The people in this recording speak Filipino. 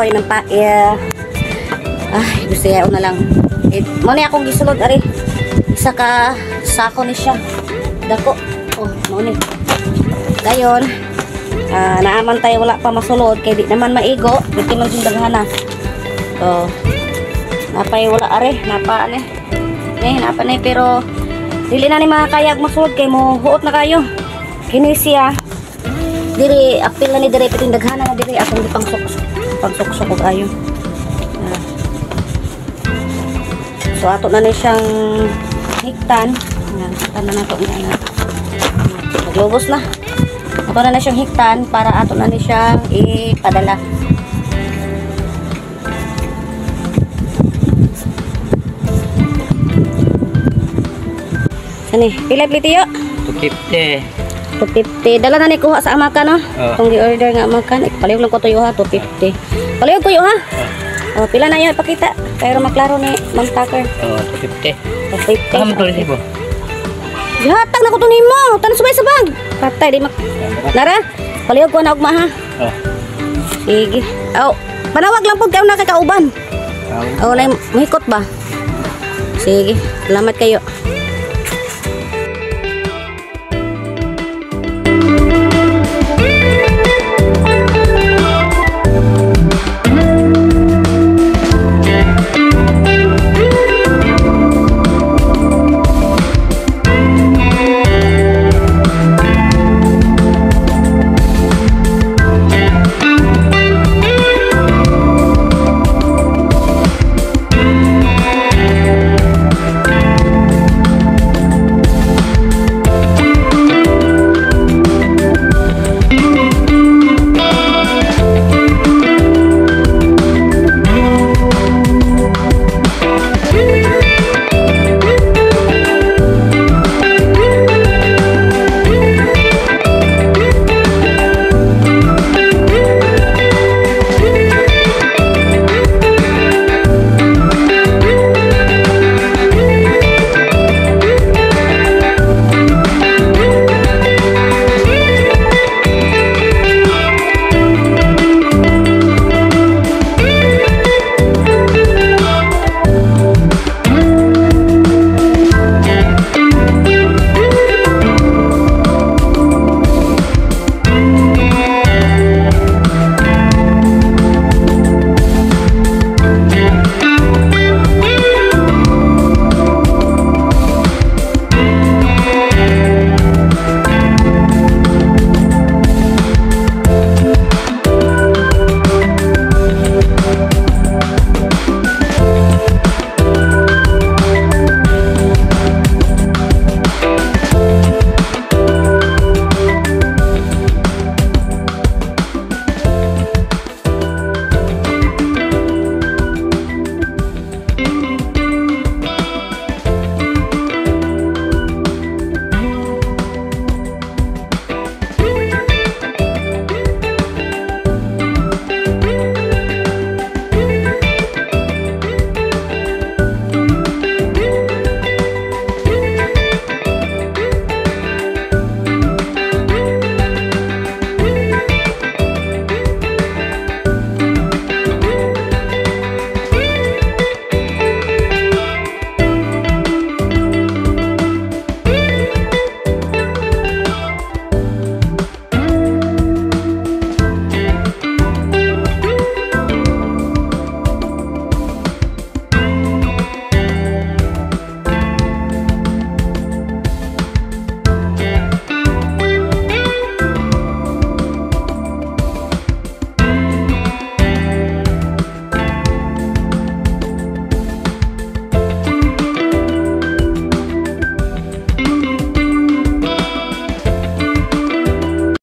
ako ng pa eh, ay gusto yaw na lang. Eh, mo ni akong gisulod ari. Isa ka sako ni siya. Dako. Oh mo ni. Dayon. Ah, naaman tayo wala pa masulod kay di naman maigo. Dito man yung daghana so napay wala are napa ani. Eh napa ni pero dili na ni makakayag masulod kay mo huot na kayo. Kini siya. Diri apil na ni diri piting daghana na diri akong gipang suksok pang suksok og ayo Ah. so ato na ni siyang hiktan Ayan, hiktan na nato niya na naglubos na ato na na siyang hiktan para ato na ni siyang ipadala Sani, pila plitiyo? 250. 250. Dala na ni kuha sa amakan no? Oo. Kung gi-order nga amakan, palihog lang ko tuyo ha, 250. Palihog ko yo ha. Oh, pila na yun pakita. Pero maklaro ni Ma'am Tucker. Oh, 250. 250. Kamu tulis ibo. Gihatag na ko to nimo. Tan subay sa bag. Patay di mak. Nara, palihog ko na ugma ha. Oh. Sige. Oh, panawag lang pud kayo na kakauban. Kamu. Oh, na mahikot ba? Sige. Salamat kayo.